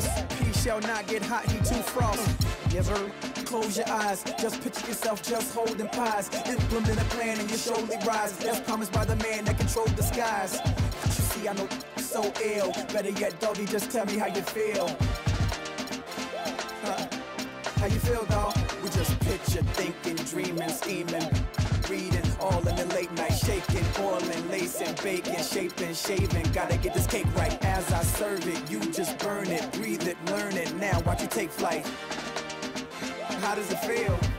house. He shall not get hot, he too frost. Yes, sir. Close your eyes, just picture yourself just holding pies. Implement a plan and you surely rise. That's promised by the man that controlled the skies. But You see, I know so ill. Better yet, doggy, just tell me how you feel. Huh? How you feel, dog? We just picture, thinking, dreaming, scheming, reading, all in the oiling, lacing, baking, shaping, shaving. Gotta get this cake right as I serve it. You just burn it, breathe it, learn it. Now watch you take flight. How does it feel?